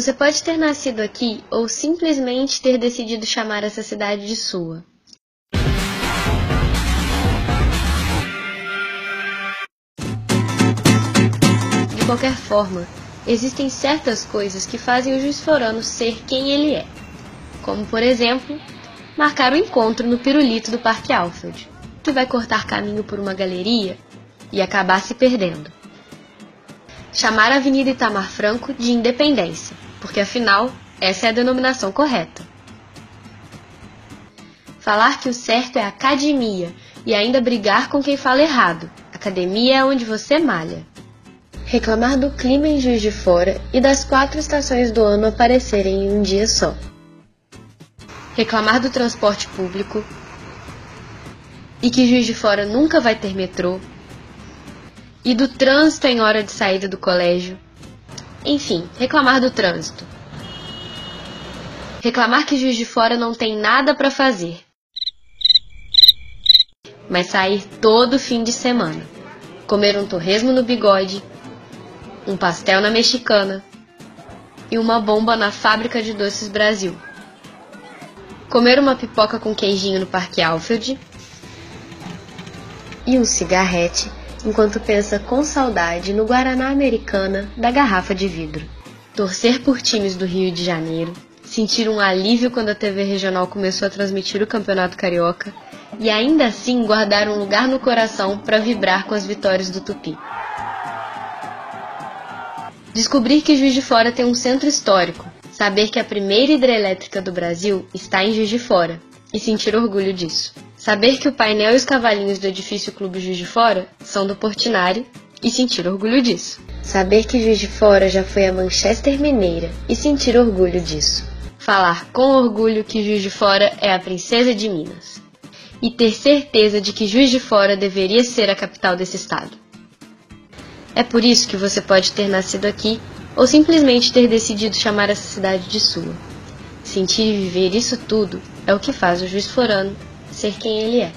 Você pode ter nascido aqui ou simplesmente ter decidido chamar essa cidade de sua. De qualquer forma, existem certas coisas que fazem o juiz forano ser quem ele é. Como, por exemplo, marcar o encontro no pirulito do Parque Alfred, que vai cortar caminho por uma galeria e acabar se perdendo chamar a Avenida Itamar Franco de Independência, porque afinal essa é a denominação correta. Falar que o certo é academia e ainda brigar com quem fala errado. Academia é onde você malha. Reclamar do clima em Juiz de Fora e das quatro estações do ano aparecerem em um dia só. Reclamar do transporte público e que Juiz de Fora nunca vai ter metrô e do trânsito em hora de saída do colégio. Enfim, reclamar do trânsito. Reclamar que Juiz de Fora não tem nada para fazer. Mas sair todo fim de semana. Comer um torresmo no bigode, um pastel na mexicana e uma bomba na fábrica de doces Brasil. Comer uma pipoca com queijinho no Parque Alfield e um cigarrete enquanto pensa com saudade no Guaraná Americana da garrafa de vidro. Torcer por times do Rio de Janeiro, sentir um alívio quando a TV regional começou a transmitir o Campeonato Carioca e ainda assim guardar um lugar no coração para vibrar com as vitórias do Tupi. Descobrir que Juiz de Fora tem um centro histórico, saber que a primeira hidrelétrica do Brasil está em Juiz de Fora e sentir orgulho disso. Saber que o painel e os cavalinhos do edifício Clube Juiz de Fora são do Portinari e sentir orgulho disso. Saber que Juiz de Fora já foi a Manchester Mineira e sentir orgulho disso. Falar com orgulho que Juiz de Fora é a princesa de Minas. E ter certeza de que Juiz de Fora deveria ser a capital desse estado. É por isso que você pode ter nascido aqui ou simplesmente ter decidido chamar essa cidade de sua. Sentir e viver isso tudo é o que faz o juiz forano ser quem ele é.